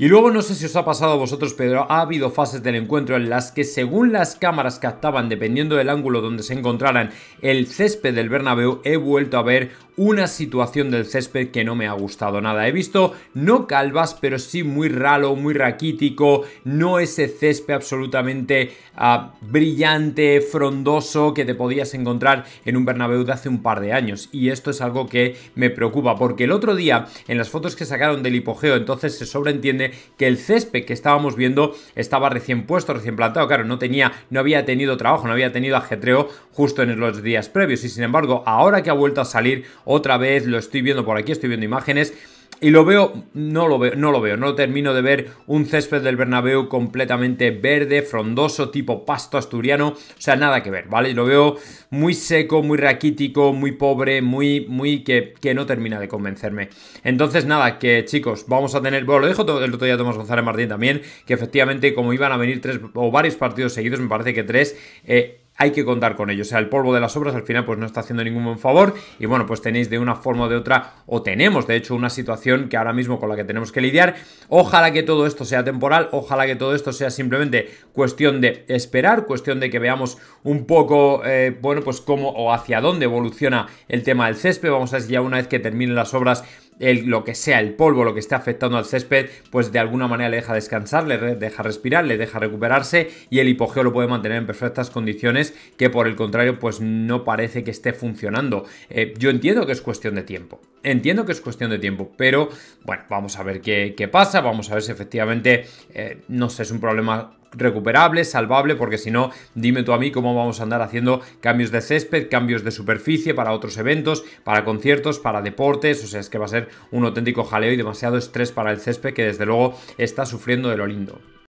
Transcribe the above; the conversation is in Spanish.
Y luego no sé si os ha pasado a vosotros, pero ha habido fases del encuentro en las que según las cámaras captaban, dependiendo del ángulo donde se encontraran el césped del Bernabéu, he vuelto a ver una situación del césped que no me ha gustado nada. He visto no calvas, pero sí muy ralo, muy raquítico, no ese césped absolutamente ah, brillante, frondoso que te podías encontrar en un Bernabéu de hace un par de años. Y esto es algo que me preocupa, porque el otro día, en las fotos que sacaron del hipogeo, entonces se sobreentiende que el césped que estábamos viendo estaba recién puesto, recién plantado. Claro, no tenía, no había tenido trabajo, no había tenido ajetreo justo en los días previos. Y sin embargo, ahora que ha vuelto a salir otra vez, lo estoy viendo por aquí, estoy viendo imágenes. Y lo veo, no lo veo, no lo veo, no termino de ver un césped del Bernabéu completamente verde, frondoso, tipo pasto asturiano, o sea, nada que ver, ¿vale? Lo veo muy seco, muy raquítico, muy pobre, muy, muy que, que no termina de convencerme. Entonces, nada, que chicos, vamos a tener, bueno, lo dijo el otro día Tomás González Martín también, que efectivamente como iban a venir tres o varios partidos seguidos, me parece que tres, eh, hay que contar con ello. O sea, el polvo de las obras al final pues no está haciendo ningún buen favor y bueno, pues tenéis de una forma o de otra o tenemos de hecho una situación que ahora mismo con la que tenemos que lidiar. Ojalá que todo esto sea temporal, ojalá que todo esto sea simplemente cuestión de esperar, cuestión de que veamos un poco, eh, bueno, pues cómo o hacia dónde evoluciona el tema del césped. Vamos a ver si ya una vez que terminen las obras lo que sea, el polvo, lo que esté afectando al césped, pues de alguna manera le deja descansar, le deja respirar, le deja recuperarse y el hipogeo lo puede mantener en perfectas condiciones que por el contrario pues no parece que esté funcionando. Eh, yo entiendo que es cuestión de tiempo, entiendo que es cuestión de tiempo, pero bueno, vamos a ver qué, pasa, vamos a ver si efectivamente, eh, no sé, es un problema recuperable, salvable, porque si no, dime tú a mí cómo vamos a andar haciendo cambios de césped, cambios de superficie para otros eventos, para conciertos, para deportes, o sea, es que va a ser un auténtico jaleo y demasiado estrés para el césped que desde luego está sufriendo de lo lindo.